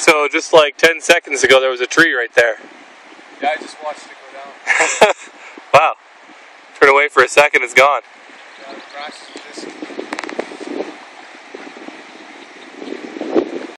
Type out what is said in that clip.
So, just like 10 seconds ago, there was a tree right there. Yeah, I just watched it go down. wow. Turn away for a second, it's gone. Yeah,